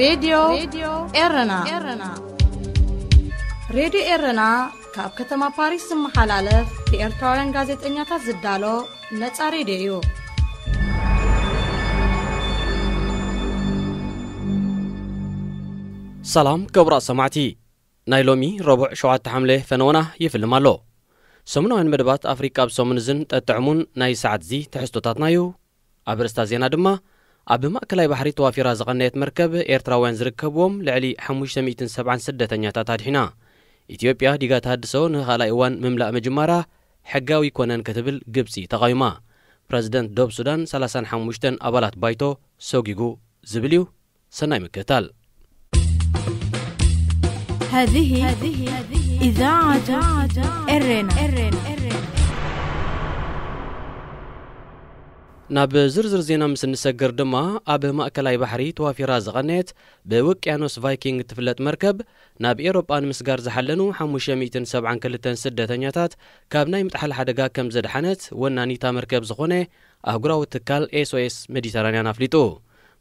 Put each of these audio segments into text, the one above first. ሬድዮ ኤረና ሬድዮ ኤረና ካብ ከተማ ፓሪስ ዝመሓላለፍ ብኤርትራውያን ጋዜጠኛታት ዝዳሎ ነፃ ሬድዮ እዩ ሰላም ገብራ ሰማዕቲ ናይ ሎሚ ረቡዕ 7 ተ ሓምለ ፈነወና ይፍልም ኣሎ ሰሙናውያን መደባት ኣፍሪቃ ሰሙን እዝን ጠጥዕሙን ናይ ሰዓት እዚ ትሕዝቶታትና እዩ ኣብ ርስታ ዜና ድማ ኣብ ማእከላይ ባሕሪ ተዋፊራ ዝቐነየት መርከብ ኤርትራውያን ዝርከብዎም ልዕሊ 570 ስደተኛታት ኣድሒና ኢትዮጵያ ዲጋ ተሃድሶ ንኻልኣይ እዋን ምምላእ መጅመራ ሕጋዊ ኮነን ክትብል ግብፂ ተቓይማ ፕረዚደንት ዶብ ሱዳን 35 ኣባላት ባይቶ ሰጊጉ ዝብል እዩ ሰናይ ምክትታል هذه إذاعة رن ናብ ዝርዝር ዜና ምስ እንሰግር ድማ ኣብ ማእከላይ ባሕሪ ተዋፊራ ዝቐነየት ብውቅያኖስ ቫይኪንግ እትፍለጥ መርከብ ናብ ኤሮጳ ንምስጋር ዝሓለኑ 572 ስደተኛታት ካብ ናይ ምጥሓል ሓደጋ ከም ዘድሓነት ወናኒታ መርከብ ዝኾነ ኣህጉራዊ ትካል ኤስኦኤስ ሜዲተራንያን ኣፍሊጡ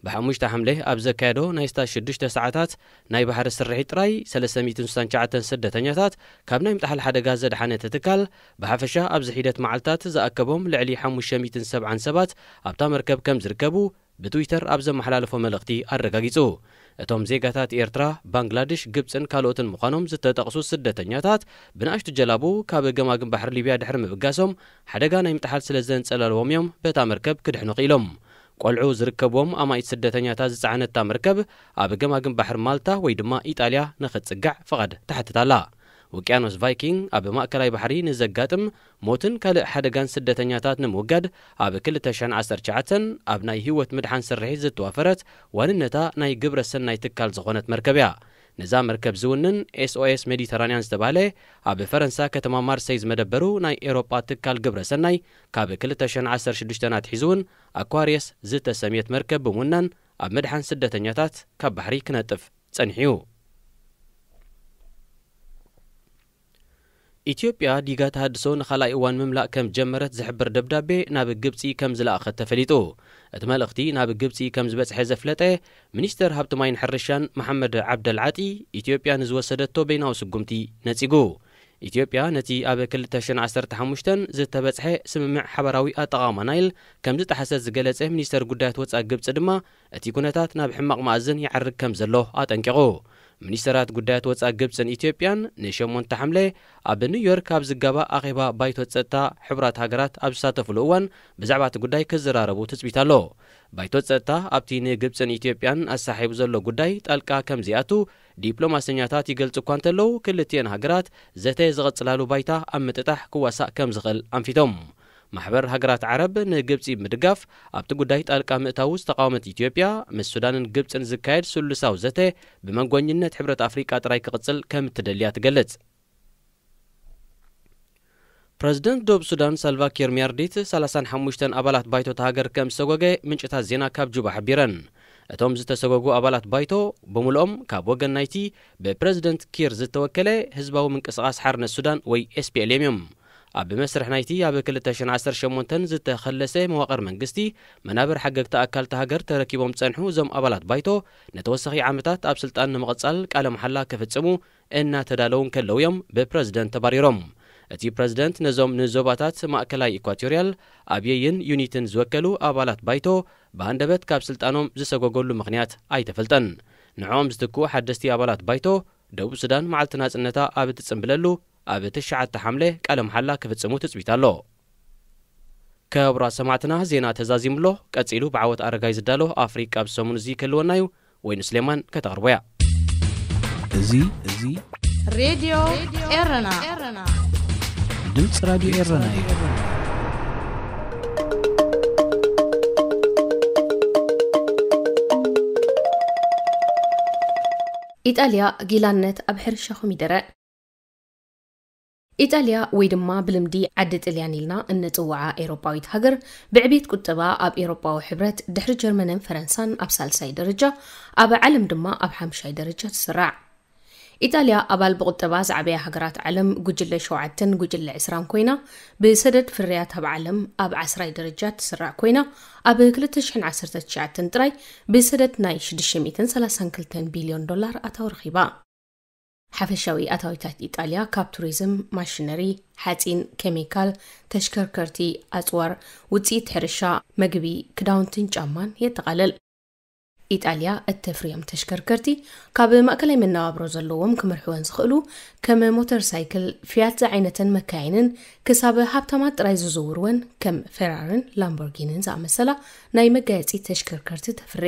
ብሓሙሽተ ሓምለ ኣብ ዘካየዶ ናይ ስታ 6 ሰዓታት ናይ ባሕሪ ስርሒት ጥራይ 369 ስደተኛታት ካብ ናይ ምጣሓል ሓደጋ ዘድሓነ ትትካል ብሓፈሻ ኣብዚ ሒደት መዓልትታት ዝኣከቦም ልዕሊ 570 ሰባት ኣብታ መርከብ ከም ዝርከቡ ብትዊተር ኣብ ዘመሓላለፎ መልእኽቲ ኣረጋጊጹ እቶም ዜጋታት ኤርትራ ባንግላዴሽ ግብፅን ካልኦትን ምዃኖም ዝተጠቕሱ ስደተኛታት ብንኣሽቱ ጀላቡ ካብ ገማግን ባሕሪ ሊብያ ድሕሪ ምብጋሶም ሓደጋ ናይ ምጥሓል ስለ ዘንጸለልዎም እዮም በታ መርከብ ክድሕኑ ኽኢሎም ቆልዑ ዝርከብዎም ኣማኢት ስደተኛታት ዝፀዓነታ መርከብ ኣብ ገማግም ባሕሪ ማልታ ወይ ድማ ኢጣልያ ንኽትጽጋዕ ፍቓድ ተሓትት ኣላ ውቅያኖስ ቫይኪንግ ኣብ ማእከላይ ባሕሪ ንዘጋጥም ሞትን ካልእ ሓደጋን ስደተኛታት ንምውጋድ ኣብ 219 ኣብ ናይ ህይወት ምድሓን ስርሒት ዝተዋፈረት ዋንነታ ናይ ግብረ ሰናይ ትካል ዝኾነት መርከብ እያ ነዛ መርከብ ዝውንን ኤስኦኤስ ሜዲተራንያን ዝተባሃለ ኣብ ፈረንሳ ከተማ ማርሰይ ዝመደበሩ ናይ ኤሮጳ ትካል ግብረ ሰናይ ካብ 216 ኣትሒዙ እውን ኣኳርየስ ዝተሰሜት መርከብ ብምውናን ኣብ መድሓን ስደተኛታት ካብ ባሕሪ ክነጥፍ ጸኒሕ እዩ ኢትዮጵያ ዲጋ ተሃድሶ ንኻልኣይ እዋን ምምላእ ከም ጀመረት ዝሕብር ደብዳቤ ናብ ግብፂ ከም ዝለኣኸት ተፈሊጡ እቲ መልእኽቲ ናብ ግብፂ ከም ዝበፅሐ ዘፍለጠ ሚኒስተር ሃብቲ ማይን ሕርሻን መሓመድ ዓብደልዓጢ ኢትዮጵያ ንዝወሰደቶ በይናዊ ስጉምቲ ነጺጉ ኢትዮጵያ ነቲ ኣብ 215 ዝተበጽሐ ስምምዕ ሓበራዊ ኣጠቓቕማ ናይል ከም ዝጠሓሰት ዝገለጸ ሚኒስተር ጉዳያት ወጻኢ ግብፂ ድማ እቲ ኩነታት ናብ ሕማቕ መኣዝን ይዓርግ ከም ዘሎ ኣጠንቂቑ ሚኒስተራት ጉዳያት ወጻኢ ግብፅን ኢትዮጵያን ን8 ሓምለ ኣብ ኒውዮርክ ኣብ ዝጋባእ ኣኼባ ባይቶ ፀጥታ ሕቡራት ሃገራት ኣብ ዝሳተፍሉ እዋን ብዛዕባ እቲ ጉዳይ ክዘራረቡ ትፅቢት ኣሎ ባይቶ ፀጥታ ኣብቲ ንግብፅን ኢትዮጵያን ኣሳሒቡ ዘሎ ጉዳይ ጣልቃ ከምዚኣቱ ዲፕሎማሰኛታት ይገልጹ እኳ እንተለዉ ክልትኤን ሃገራት ዘተ ዝቐጽላሉ ባይታ ኣብ ምጥጣሕ ክዋሳእ ከም ዝኽእል ኣንፊቶም ማሕበር ሃገራት ዓረብ ንግብፂ ምድጋፍ ኣብቲ ጉዳይ ጣልቃ ምእታው ዝተቃወመት ኢትዮጵያ ምስ ሱዳንን ግብፅን ዝካየድ ስሉሳዊ ዘተ ብመንጎኝነት ሕብረት ኣፍሪቃ ጥራይ ክቕፅል ከም እትደልያ ትገልጽ ፕረዚደንት ዶብ ሱዳን ሳልቫኪር ሚያርዲት 35 ኣባላት ባይቶ ተሃገር ከም ዝሰጎገ ምንጭታት ዜና ካብ ጁባ ሓቢረን እቶም ዝተሰጎጉ ኣባላት ባይቶ ብምልኦም ካብ ወገን ናይቲ ብፕረዚደንት ኪር ዝተወከለ ህዝባዊ ምንቅስቓስ ሓርነት ሱዳን ወይ ኤስፒኤልኤም እዮም ኣብ ብመስርሕ ናይቲ ኣብ 218 ዝተኸለሰ መዋቕር መንግስቲ መናበር ሓገግቲ ኣካልቲ ሃገር ተረኪቦም ጸንሑ እዞም ኣባላት ባይቶ ንተወሳኺ ዓመታት ኣብ ስልጣን ንምቕጻል ቃለ መሓላ ክፍጽሙ እናተዳለውን ከለዉ እዮም ብፕረዚደንት ተባሪሮም እቲ ፕረዚደንት ነዞም ንዞባታት ማእከላይ ኢኳቶርያል ኣብየይን ዩኒትን ዝወከሉ ኣባላት ባይቶ ብኣንደበት ካብ ስልጣኖም ዝሰጎገሉ ምኽንያት ኣይተፈልጠን ንዖም ዝትክኡ ሓደስቲ ኣባላት ባይቶ ደቡብ ሱዳን መዓልቲ ናጽነታ ኣብ እትጽምብለሉ ኣብ ትሽዓተ ሓምለ ቃለ መሓላ ክፍጽሙ ትጽቢት ኣሎ ከብራት ሰማዕትና ዜና ተዛዚሙሎ ቀጺሉ ብዓወት ኣረጋይ ዝዳሎ ኣፍሪቃ ብሰሙን እዚ ክህልወና እዩ ወይኑ ስሌማን ከተቕርቦ እያ እዚ እዚ ሬድዮ ኤረና ድምፂ ራድዮ ኤረና እዩ ኢጣልያ ጊላነት ኣብ ሕርሻ ኮሚደረ إيطاليا ويدما بلمدي عدت إلياني لنا أن توعى إيروباويت هاجر بعبيت كتبا أب إيروبا وحبرت دحر جرمنان فرنسا أب سالساي درجة أب علم دما أب حمشاي درجة سرع إيطاليا أبال بقتبا زعبيا هاجرات علم جوجل شوعتن جوجل عسران كوينا بسدد فريات هب علم أب عسراي درجة سرع كوينا أب كلتشحن عسرتشعتن تري بسدد نايش دشميتن سلاسان كلتن بليون دولار أتورخيبا ሓፈሻዊ ኣታዊታት ኢጣልያ ካብ ቱሪዝም ማሽነሪ ሓፂን ኬሚካል ተሽከርከርቲ ኣፅዋር ውፅኢት ሕርሻ መግቢ ክዳውንትን ጫማን የጠቓልል ኢጣልያ እተፍርዮም ተሽከርከርቲ ካብ ማእከላይ መነባብሮ ዘለዎም ክምርሕወን ዝኽእሉ ከም ሞተር ሳይክል ፍያት ዝዓይነተን መካይንን ክሳብ ሃብታማት ጥራይ ዝዝውርወን ከም ፌራርን ላምቦርጊንን ዝኣመሰላ ናይ መጋየፂ ተሽከርከርቲ ተፍሪ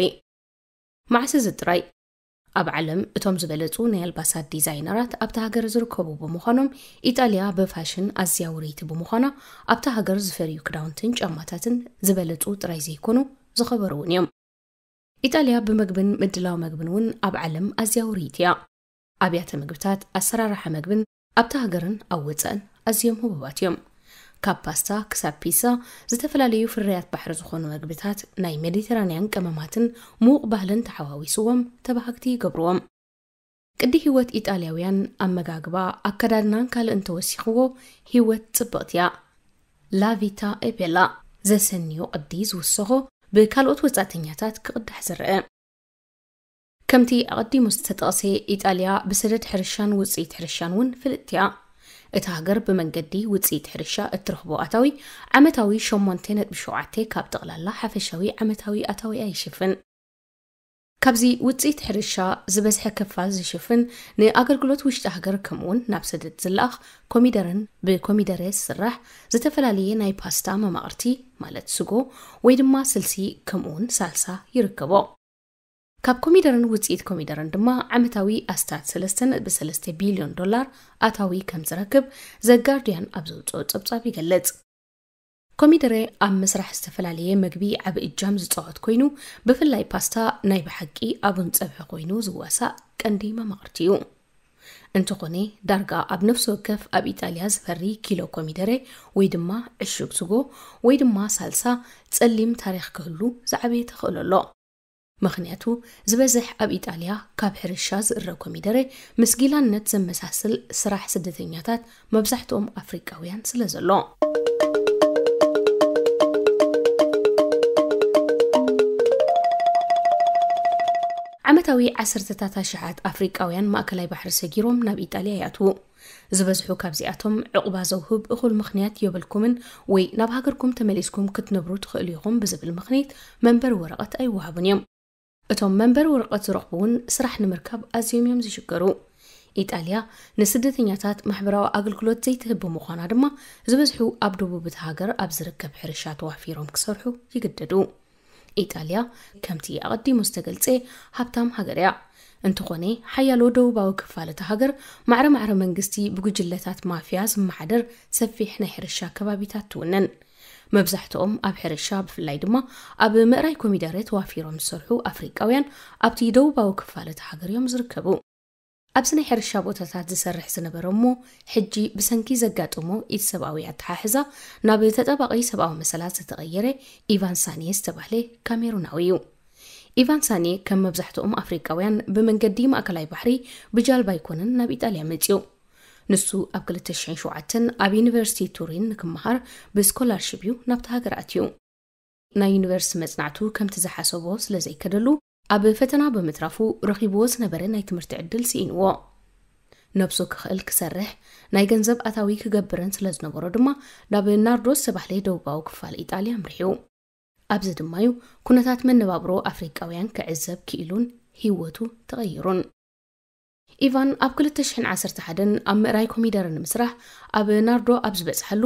ማዕሲ ዝጥራይ ኣብ ዓለም እቶም ዝበለፁ ናይ ኣልባሳት ዲዛይነራት ኣብቲ ሃገር ዝርከቡ ብምዃኖም ኢጣልያ ብፋሽን ኣዝያ ውሬይቲ ብምዃና ኣብቲ ሃገር ዝፈርዩ ክዳውንትን ጫማታትን ዝበለፁ ጥራይ ዘይኮኑ ዝኸበሩ እውን እዮም ኢጣልያ ብምግብን ምድላዊ መግብን እውን ኣብ ዓለም ኣዝያ ውርይቲ እያ ኣብያተ ምግብታት ኣሰራርሓ መግብን ኣብቲ ሃገርን ኣብ ወፀአን ኣዝዮም ህቡባት እዮም ካብ ፓስታ ክሳብ ፒሳ ዝተፈላለዩ ፍርያት ባሕሪ ዝኾኑ መግብታት ናይ ሜዲተራንያን ቀመማትን ምዉቕ ባህልን ተሓዋዊስዎም ተባህግቲ ይገብርዎም ቅዲ ህይወት ኢጣልያውያን ኣመጋግባ ኣከዳድናን ካልእ እንተወሲኽዎ ህይወት ጽብቕቲ እያ ላቪታ ኤፔላ ዘሰኒዮ ቅዲ ዝውሰኾ ብካልኦት ወጻእተኛታት ክቕዳሕ ዝርአ ከምቲ ኣቐዲሙ ዝተጠቕሰ ኢጣልያ ብሰደድ ሕርሻን ውፅኢት ሕርሻን እውን ፍልጥቲ እያ እቲ ሃገር ብመንገዲ ውፅኢት ሕርሻ እትረኽቦ ኣታዊ ዓመታዊ 8.7 ካብ ጠቕላላ ሓፈሻዊ ዓመታዊ ኣታዊኣ ይሽፍን ካብዚ ውፅኢት ሕርሻ ዝበዝሐ ክፋል ዝሽፍን ንኣገልግሎት ውሽጢ ሃገር ከምኡውን ናብ ስደት ዝለኣኽ ኮሚደረን ብኮሚደረ ዝስራሕ ዝተፈላለየ ናይ ፓስታ መማቕርቲ ማለት ስጎ ወይ ድማ ስልሲ ከምኡውን ሳልሳ ይርከቦ كاب كوميدرن وزيد كوميدرن دما عمتاوي أستاد سلستن بسلستة بيليون دولار أتاوي كمزركب The Guardian أبزو تصوت أبزابي قلت كوميدره أم مسرح استفل عليه مقبي عب إجام زتصوت كوينو بفلاي باستا نايب حقي أبن تصبح كوينو زواسا كندي ما مغرتيو انتقوني دارقا أب نفسو كف أب إيطاليا زفري كيلو كوميدره ويدما عشوك سوغو ويدما سالسا تسليم تاريخ كهلو زعبي تخلو ምክንያቱ ዝበዝሕ ኣብ ኢጣልያ ካብ ሕርሻ ዝእረ ኮሚደረ ምስ ጊላነት ዘመሳስል ስራሕ ስደተኛታት መብዛሕትኦም ኣፍሪቃውያን ስለ ዘሎ ዓመታዊ ዓሰርተታት ኣሽሓት ኣፍሪቃውያን ማእከላይ ባሕሪ ሰጊሮም ናብ ኢጣልያ ይኣትዉ ዝበዝሑ ካብዚኣቶም ዕቑባ ዘውህብ እኹል ምኽንያት የበልኩምን ወይ ናብ ሃገርኩም ተመሊስኩም ክትነብሩ ትኽእሉ ኢኹም ብዝብል ምኽንያት መንበሪ ወረቐት ኣይወሃቡን እዮም እቶም መንበሪ ወረቐት እውን ስራሕ ንምርካብ ኣዝዮም እዮም ዝሽገሩ ኢጣልያ ንስደተኛታት ማሕበራዊ ኣገልግሎት ዘይትህቢ ምዃና ድማ ዝበዝሑ ኣብ ደቡብ እቲ ሃገር ኣብ ዝርከብ ሕርሻ ተዋፊሮም ክሰርሑ ይግደዱ ኢጣልያ ከምቲ ኣቐዲሙ ዝተገልፀ ሃብታም ሃገር እያ እንትኾነ ሓያሎ ደቡባዊ ክፋለቲ ሃገር ማዕረ ማዕረ መንግስቲ ብጉጅለታት ማፍያ ዝመሓደር ሰፊሕ ናይ ሕርሻ ከባቢታት ትውነን መብዛሕትኦም ኣብ ሕርሻ ብፍላይ ድማ ኣብ ምእራይ ኮሚደረ ተዋፊሮም ዝሰርሑ ኣፍሪቃውያን ኣብቲ ደቡባዊ ክፋለት ሃገር እዮም ዝርከቡ ኣብዚ ናይ ሕርሻ ቦታታት ዝሰርሕ ዝነበረ እሞ ሕጂ ብሰንኪ ዘጋጥሞ ኢት ሰብኣዊ ኣተሓሕዛ ናብ ተጠባቂ ሰብኣዊ መሰላት ዝተቐየረ ኢቫን ሳኔ ዝተባህለ ካሜሩናዊ እዩ ኢቫን ሳኔ ከም መብዛሕትኦም ኣፍሪቃውያን ብመንገዲ ማእከላይ ባሕሪ ብጃልባ ይኮነን ናብ ኢጣልያ መፅኡ ንሱ ኣብ 207 ኣብ ዩኒቨርሲቲ ቱሪን ንክምሃር ብስኮላርሽፕ እዩ ናብቲ ሃገር ኣትዩ ናይ ዩኒቨርሲቲ መፅናዕቱ ከምቲ ዝሓሰቦ ስለ ዘይከደሉ ኣብ ፈተና ብምትራፉ ረኺብዎ ዝነበረ ናይ ትምህርቲ ዕድል ስኢንዎ ነብሱ ክኽእል ክሰርሕ ናይ ገንዘብ ኣታዊ ክገብርን ስለ ዝነበሮ ድማ ናብ ናርዶስ ዝተባህለ ደቡባዊ ክፋል ኢጣልያ ምርሒው ኣብዚ ድማዩ ኩነታት መነባብሮ ኣፍሪቃውያን ክዕዘብ ክኢሉን ህይወቱ ተቐይሩን ኢቫን ኣብ 211 ኣብ ምእራይ ኮሚደረ ንምስራሕ ኣብ ናርዶ ኣብ ዝበፅሐሉ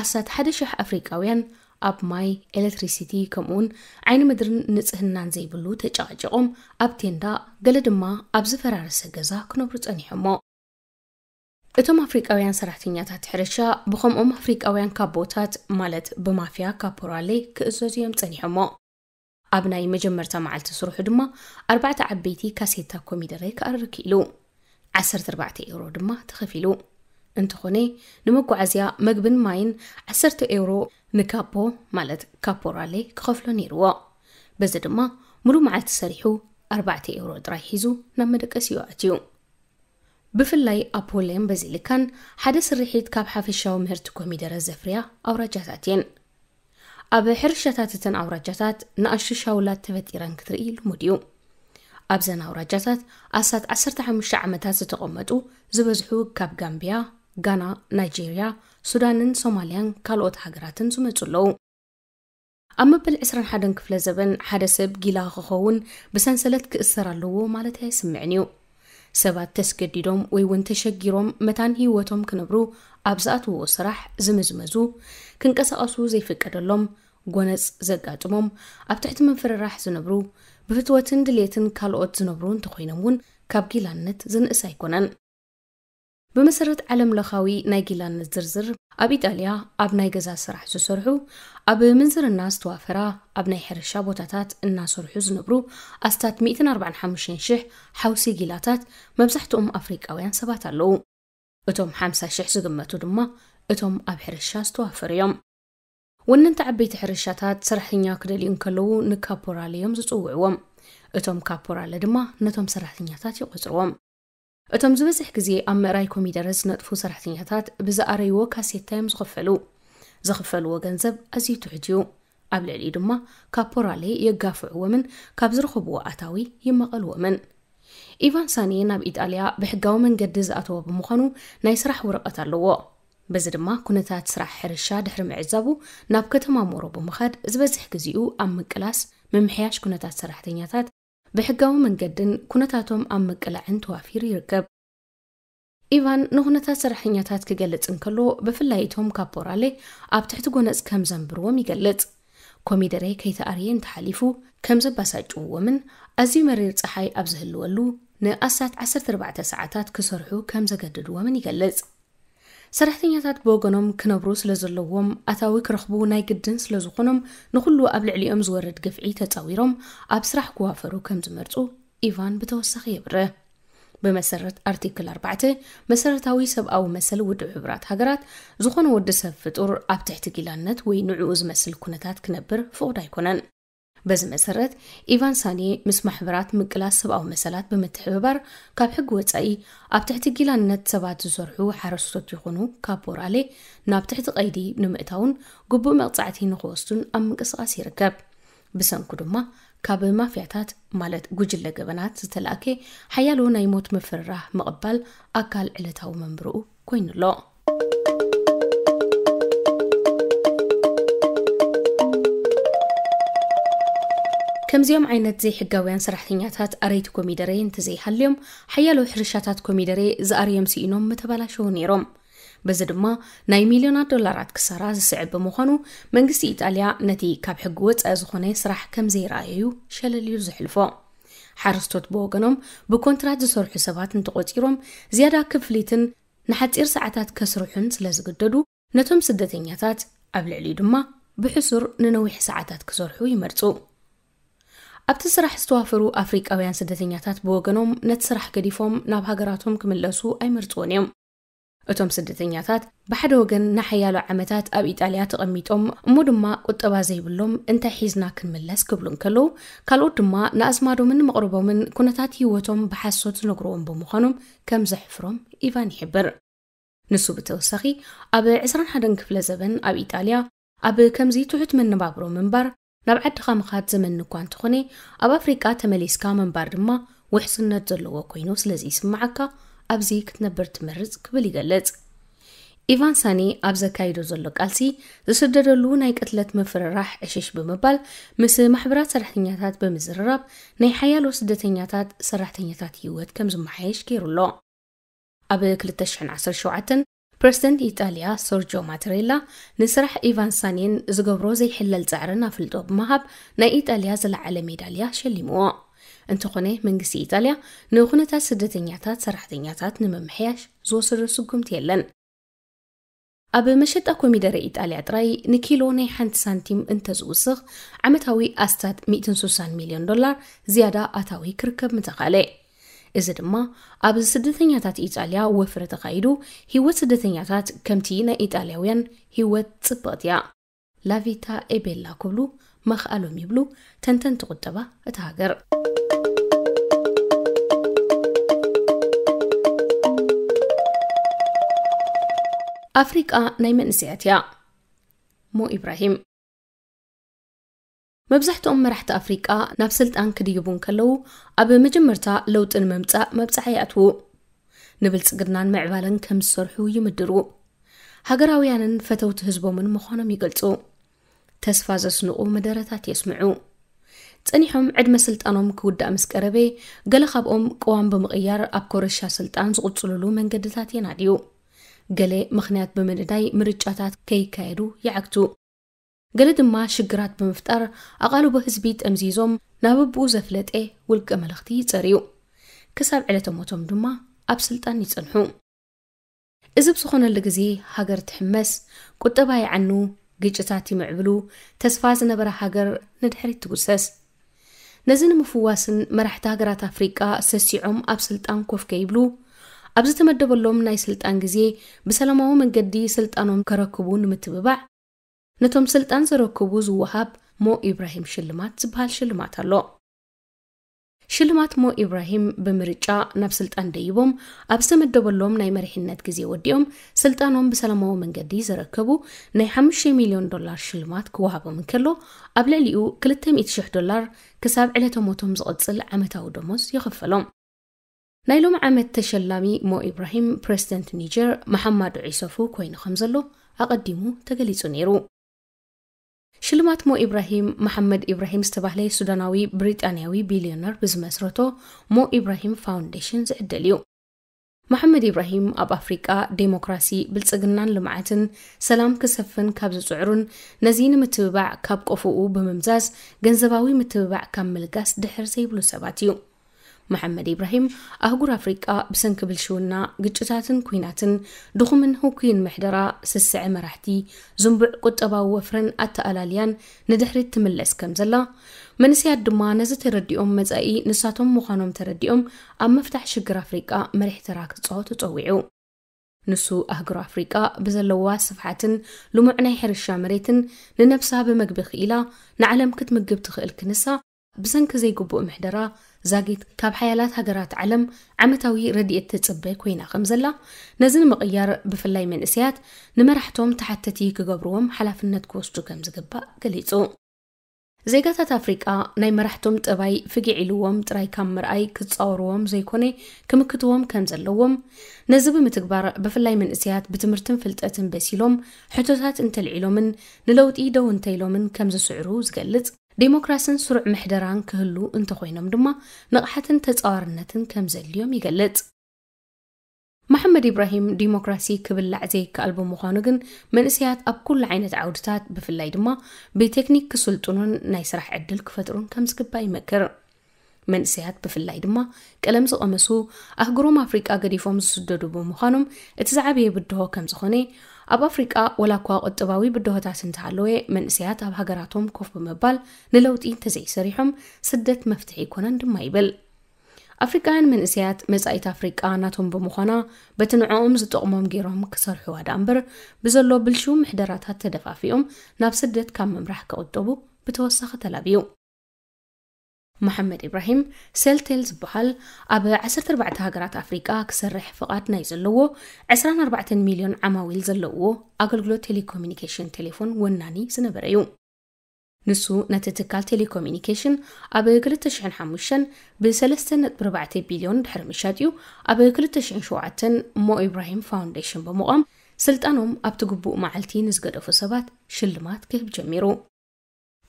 1,00 ኣፍሪቃውያን ኣብ ማይ ኤሌክትሪሲቲ ከምኡውን ዓይኒ ምድርን ንፅህናን ዘይብሉ ተጨቓጨቖም ኣብ ቴንዳ ገለ ድማ ኣብ ዝፈራረሰ ገዛ ክነብሩ ፀኒሖሞ እቶም ኣፍሪቃውያን ሰራሕተኛታት ሕርሻ ብከምኦም ኣፍሪቃውያን ካቦታት ማለት ብማፍያ ካፖራሌ ክእዘዙ እዮም ፀኒሖሞ ኣብ ናይ መጀመርታ መዓልቲ ስርሑ ድማ ኣርባዕተ ዓበይቲ ካሴታ ኮሚደረ ክኣርክ ኢሉ ዓሰርተ ኣርባዕተ ኤውሮ ድማ ተኸፊሉ እንትኾነ ንመጓዓዝያ መግብን ማይን ዓሰርተ ኤውሮ ንካፖ ማለት ካፖራሌ ክኸፍሎ ነይርዎ በዚ ድማ ሙሉእ መዓልቲ ሰሪሑ ኣርባዕተ ኤውሮ ጥራይ ሒዙ ናብ መደቀሲኡ ኣትዩ ብፍላይ ኣብ ፖለን በዚ ልካን ሓደ ስርሒት ካብ ሓፈሻዊ ምህርቲ ኮሚደረ ዘፍርያ ኣውራጃታት እየን ኣብ ሕርሻታት እተን ኣውራጃታት ንኣሽሻውላት ተፈጢረን ክትርኢ ልሙድ እዩ ኣብዘን ኣውራጃታት ኣሳት 15 ዓመታት ዝተቐመጡ ዝበዝሑ ካብ ጋምብያ ጋና ናይጀርያ ሱዳንን ሶማልያን ካልኦት ሃገራትን ዝመፁ ኣለዉ ኣብ መበል 21 ክፍለ ዘበን ሓደ ሰብ ጊላ ክኸውን ብሰንሰለት ክእሰር ኣለዎ ማለት ኣይስምዕን እዩ ሰባት ተስገዲዶም ወይ እውን ተሸጊሮም መታን ህይወቶም ክነብሩ ኣብ ዝኣትውዎ ስራሕ ዝምዝመዙ ክንቀሳቐሱ ዘይፍቀደሎም ጎነፅ ዘጋጥሞም ኣብ ትሕቲ ምንፍርራሕ ዝነብሩ ብህትወትን ድሌትን ካልኦት ዝነብሩ እንተኮይኖም እውን ካብ ጊላነት ዝንእስ ኣይኮነን ብመሰረት ዓለም ለኻዊ ናይ ጊላነት ዝርዝር ኣብ ኢጣልያ ኣብ ናይ ገዛ ስራሕ ዝሰርሑ ኣብ ምንዝርና ዝተዋፈራ ኣብ ናይ ሕርሻ ቦታታት እናሰርሑ ዝነብሩ ኣስታት 145,000 ሓውሲ ጊላታት መብዛሕትኦም ኣፍሪቃውያን ሰባት ኣለዉ እቶም 50,000 ዝግመቱ ድማ እቶም ኣብ ሕርሻ ዝተዋፈሩ እዮም ውንንቲ ዓበይቲ ሕርሻታት ሰራሕተኛ ክደልዩ ንከለዉ ንካፖራል እዮም ዝፅውዕዎም እቶም ካፖራለ ድማ ነቶም ሰራሕተኛታት ይቆፅርዎም እቶም ዝበዝሕ ግዜ ኣብ ምእራይ ኮሚደረ ዝነጥፉ ሰራሕተኛታት ብዝኣረይዎ ካሴታ እዮም ዝኽፈሉ ዝኽፈልዎ ገንዘብ ኣዝዩ ትሑት እዩ ኣብ ልዕሊ ድማ ካፖራለ የጋፍዕዎምን ካብ ዝረኸብዎ ኣታዊ ይመቐልዎምን ኢቫን ሳኔ ናብ ኢጣልያ ብሕጋዊ መንገዲ ዝኣተዎ ብምዃኑ ናይ ስራሕ ወረቐት ኣለዎ በዚ ድማ ኩነታት ስራሕ ሕርሻ ድሕሪ ምዕዛቡ ናብ ከተማ ሞሮ ብምኻድ ዝበዝሕ ግዜኡ ኣብ ምቅላስ ምምሕያሽ ኩነታት ሰራሕተኛታት ብሕጋዊ መንገድን ኩነታቶም ኣብ ምቅላዕን ተዋፊሩ ይርከብ ኢቫን ንኹነታት ሰራሕተኛታት ክገልጽ እንከሎ ብፍላይ እቶም ካፖራሌ ኣብ ትሕቲ ጎነፅ ከም ዘንብርዎም ይገልጽ ኮሚደረ ከይተኣርየ እንተሓሊፉ ከም ዘባሳጭውዎምን ኣዝዩ መሪር ፀሓይ ኣብ ዝህልወሉ ንኣሳት 14 ሰዓታት ክሰርሑ ከም ዘገድድዎምን ይገልጽ ሰራሕተኛታት ብወገኖም ክነብሩ ስለ ዘለዎም ኣታዊ ክረኽቡ ናይ ግድን ስለ ዝኾኖም ንኹሉ ኣብ ልዕሊኦም ዝወረድ ግፍዒ ተፃዊሮም ኣብ ስራሕ ክዋፈሩ ከም ዝመርፁ ኢቫን ብተወሳኺ የብርህ ብመሰረት ኣርቲክል 4 መሰረታዊ ሰብኣዊ መሰል ውድብ ሕቡራት ሃገራት ዝኾነ ወዲ ሰብ ፍጡር ኣብ ትሕቲ ጊላነት ወይ ንዕኡ ዝመስል ኩነታት ክነብር ፍቑድ ኣይኮነን በዚ መሰረት ኢቫን ሳኒ ምስ ማሕበራት ምቅላስ ሰብኣዊ መሰላት ብምትሕብባር ካብ ሕጊ ወፃኢ ኣብ ትሕቲ ጊላነት ሰባት ዝሰርሑ ሓረስቶት ይኹኑ ካብ ቦራሌ ናብ ትሕቲ ቀይዲ ንምእታውን ግቡእ መቕፃዕቲ ንክወስዱን ኣብ ምንቅስቓስ ይርከብ ብሰንኩ ድማ ካብ ማፍያታት ማለት ጉጅለ ገበናት ዝተለኣከ ሓያሎ ናይ ሞት ምፍርራህ ምቕባል ኣካል ዕለታዊ መንብርኡ ኮይኑ ኣሎ ከምዚኦም ዓይነት ዘይሕጋውያን ስራሕተኛታት ኣረይቲ ኮሚደሬ እንተዘይሃልዮም ሓያሎ ሕርሻታት ኮሚደሬ ዝኣርዮም ስኢኖም ምተበላሸው ነይሮም በዚ ድማ ናይ ሚልዮናት ዶላራት ክሳራ ዝስዕብ ብምዃኑ መንግስቲ ኢጣልያ ነቲ ካብ ሕጊ ወፃኢ ዝኾነ ስራሕ ከም ዘይረኣየዩ ሸለልዩ ዘሕልፎ ሓረስቶት ብወገኖም ብኮንትራት ዝሰርሑ ሰባት እንትቆፂሮም ዝያዳ ክፍሊትን ንሓፂር ሰዓታት ከስርሑን ስለ ዝግደዱ ነቶም ስደተኛታት ኣብ ልዕሊኡ ድማ ብሕሱር ንነዊሕ ሰዓታት ክሰርሑ ይመርፁ ኣብቲ ስራሕ ዝተዋፈሩ ኣፍሪቃውያን ስደተኛታት ብወገኖም ነቲ ስራሕ ገዲፎም ናብ ሃገራቶም ክምለሱ ኣይመርፅዎን እዮም እቶም ስደተኛታት ብሓደ ወገን ንሓያሎ ዓመታት ኣብ ኢጣልያ ተቐሚጦም እሞ ድማ ቁጠባ ዘይብሎም እንታይ ሒዝና ክንምለስ ክብሉ እንከለዉ ካልኦት ድማ ንኣስማዶምን መቕረቦምን ኩነታት ህይወቶም ብሓሶት ዝነግርዎም ብምዃኖም ከም ዘሕፍሮም ኢቫን ይሕብር ንሱ ብተወሳኺ ኣብ 21 ክፍለ ዘበን ኣብ ኢጣልያ ኣብ ከምዚ ትሑት መነባብሮ ምንባር ናብ ዓድኻ ምኻድ ዘመኒ እኳ እንትኾነ ኣብ ኣፍሪቃ ተመሊስካ ምንባር ድማ ውሕስነት ዘለዎ ኮይኑ ስለዚ ይስማዓካ ኣብዚ ክትነብር ትመርፅ ክብል ይገልጽ ኢቫን ሳኒ ኣብ ዘካይዶ ዘሎ ቃልሲ ዝስደደሉ ናይ ቅትለት ምፍርራሕ ዕሽሽ ብምባል ምስ ማሕበራት ሰራሕተኛታት ብምዝርራብ ናይ ሓያሎ ስደተኛታት ሰራሕተኛታት ህይወት ከም ዝመሓየሽ ገይሩ ኣሎ ኣብ 2017 ፕረስደንት ኢጣልያ ሰርጆ ማተሬላ ንስራሕ ኢቫን ሳኒን ዝገብሮ ዘይሕለል ፃዕርን ኣፍልጦ ብምሃብ ናይ ኢጣልያ ዝለዓለ ሜዳልያ ሸሊምዎ እንተኾነ መንግስቲ ኢጣልያ ንኹነታት ስደተኛታት ሰራሕተኛታት ንምምሕያሽ ዝወሰዶ ስጉምቲ የለን ኣብ መሸጣ ኮሚደረ ኢጣልያ ጥራይ ንኪሎ ናይ ሓንቲ ሳንቲም እንተዝውስኽ ዓመታዊ ኣስታት 160 ሚልዮን ዶላር ዝያዳ ኣታዊ ክርከብ ምተኻለ እዚ ድማ ኣብ ስደተኛታት ኢጣልያ ወፍሪ ተኻይዱ ሂወት ስደተኛታት ከምቲ ናይ ኢጣልያውያን ሂወት ጽብቕት እያ ላቪታ ኤቤላ ክብሉ መኽኣሎም ይብሉ ተንተንቲ ቁጠባ እቲ ሃገር ኣፍሪቃ ናይ መንስያት እያ ሞ ኢብራሂም መብዛሕትኦም መራሕቲ ኣፍሪቃ ናብ ስልጣን ክድይቡን ከለዉ ኣብ መጀመርታ ለውጥን ምምጻእ መብጻሕ ይኣትዉ ንብልጽግናን ምዕባለን ከም ዝሰርሑ ይምድሩ ሃገራውያንን ፈተውቲ ህዝቦምን ምዃኖም ይገልጹ ተስፋ ዘስንቑ መደረታት የስምዑ ፀኒሖም ዕድመ ስልጣኖም ክውዳእ ምስ ቀረበ ገለ ካብኦም ቅዋም ብምቕያር ኣብ ኮረሻ ስልጣን ዝቕፅልሉ መንገድታት የናድዩ ገሌ ምኽንያት ብምንዳይ ምርጫታት ከይካየዱ ይዓግቱ ገለ ድማ ሽግራት ብምፍጣር ኣቓልቦ ህዝቢ ጠምዚዞም ናብ ኣቦኡ ዘፍለጠ ውልቀ መልእኽቲ ይፀርዩ ክሳብ ዕለተ ሞቶም ድማ ኣብ ስልጣን ይፅንሑ እዚ ብዝኾነሉ ግዜ ሃገር ትሕመስ ቁጠባ ይዓኑ ግጭታት ይምዕብሉ ተስፋ ዝነበረ ሃገር ንድሕሪት ትጉሰስ ነዚ ንምፍዋስን መራሕቲ ሃገራት ኣፍሪቃ ሰሲዖም ኣብ ስልጣን ኮፍ ከይብሉ ኣብ ዝተመደበሎም ናይ ስልጣን ግዜ ብሰላማዊ መንገዲ ስልጣኖም ከረክቡ ንምትብባዕ ነቶም ስልጣን ዝረከቡ ዝወሃብ ሞ ኢብራሂም ሽልማት ዝበሃል ሽልማት ኣሎ ሽልማት ሞ ኢብራሂም ብምርጫ ናብ ስልጣን ደይቦም ኣብ ዝተመደበሎም ናይ መሪሕነት ግዜ ወዲኦም ስልጣኖም ብሰላማዊ መንገዲ ዝረከቡ ናይ 5 ሚልዮን ዶላር ሽልማት ክወሃቦም እንከሎ ኣብ ልዕሊኡ 200,000 ዶላር ክሳብ ዕለተ ሞቶም ዝቕፅል ዓመታዊ ደሞዝ ይኽፈሎም ናይ ሎም ዓመት ተሸላሚ ሞ ኢብራሂም ፕሬዚደንት ኒጀር መሓማዱ ዒሰፉ ኮይኑ ከም ዘሎ ኣቐዲሙ ተገሊጹ ነይሩ ሽልማት ሞ ኢብራሂም መሓመድ ኢብራሂም ዝተባህለ ሱዳናዊ ብሪጣንያዊ ቢልዮነር ብዝመስረቶ ሞ ኢብራሂም ፋውንዴሽን ዝዕደል እዩ መሓመድ ኢብራሂም ኣብ ኣፍሪቃ ዴሞክራሲ ብልፅግናን ልምዓትን ሰላም ክሰፍን ካብ ዝፅዕሩን ነዚ ንምትብባዕ ካብ ቆፍኡ ብምምዛዝ ገንዘባዊ ምትብባዕ ካብ ምልጋስ ድሕር ዘይብሉ ሰባት እዩ محمد إبراهيم أهجر أفريقيا بسنك بلشونا قجتاتن كويناتن دخمن هوكين محدرا سسع مرحتي زنبع قد أبا وفرن أتألاليان ندحري التملس كمزلا من سياد دما نزت رديهم مزائي نساتهم مخانهم ترديهم أم مفتح شجر أفريقيا مريح تراك تصوت تطوعو نسو أهجر أفريقيا بزلوا صفحاتن لمعنى حرشا مريتن لنفسها بمقبخ إلى نعلم كت مقبتخ الكنسة ብሰንኪ ዘይግቡእ ምሕደራ ዛጊት ካብ ሓያላት ሃገራት ዓለም ዓመታዊ ረድኤት ትፅበ ኮይና ከም ዘላ ነዚ ንምቕያር ብፍላይ መንእስያት ንመራሕቶም ተሓተቲ ክገብርዎም ሓላፍነት ክወስዱ ከም ዝግባእ ገሊጹ ዜጋታት ኣፍሪቃ ናይ መራሕቶም ጥባይ ፍጊዒልዎም ጥራይ ካብ ምርኣይ ክፃወርዎም ዘይኮነ ክምክትዎም ከም ዘለዎም ነዚ ብምትግባር ብፍላይ መንእስያት ብትምህርትን ፍልጠትን በሲሎም ሕቶታት እንተልዒሎምን ንለውጢ ደው እንተኢሎምን ከም ዝስዕሩ ዝገልጽ ዲሞክራስን ስሩዕ ምሕደራን ክህሉ እንተኾይኖም ድማ ንቕሓትን ተፃዋርነትን ከም ዘድልዮም ይገልጽ መሓመድ ኢብራሂም ዲሞክራሲ ክብላዕ ዘይከኣል ብምዃኑ ግን መንእስያት ኣብ ኩሉ ዓይነት ዓውድታት ብፍላይ ድማ ብቴክኒክ ክስልጡኑን ናይ ስራሕ ዕድል ክፈጥሩን ከም ዝግባእ ይመክር መንእሰያት ብፍላይ ድማ ቀለም ዝቐመሱ ኣህጉሮም ኣፍሪቃ ገዲፎም ዝስደዱ ብምዃኖም እቲ ዝዓበየ ብድሆ ከም ዝኾነ ኣብ ኣፍሪቃ ወላ እኳ ቁጥባዊ ብድሆታት እንተሃለወ መንእስያት ኣብ ሃገራቶም ኮፍ ብምባል ንለውጢ እንተዘይሰሪሖም ስደት መፍትሒ ይኮነን ድማ ይብል ኣፍሪቃውያን መንእስያት መጻኢት ኣፍሪቃ ናቶም ብምዃና በቲ ንዕኦም ዝጠቕሞም ገይሮም ክሰርሕዋ ዳ እምበር ብዘሎ ብልሹ ምሕደራታት ተደፋፊኦም ናብ ስደት ካብ ምምራሕ ክቕጠቡ ብተወሳኺ ተላብዩ محمد إبراهيم سيل تيلز بحال أب عسرة أربعة هاجرات أفريقيا كسرح فقط عسران أربعة مليون عماويل زلوه أقل قلو تليكومينيكيشن تليفون وناني سنبريو نسو نتتكال تليكومينيكيشن أب قلتشعن حموشن بسلستن بربعة بليون دحر مشاديو أب قلتشعن شوعتن مو إبراهيم فاونديشن بمقام سلطانهم أبتقبوا معلتين نزقدوا في شلمات كهب جميرو